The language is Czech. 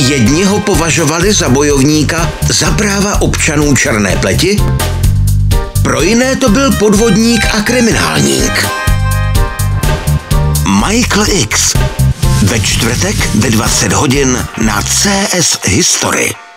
Jedni ho považovali za bojovníka za práva občanů černé pleti, pro jiné to byl podvodník a kriminálník. Michael X. Ve čtvrtek ve 20 hodin na CS History.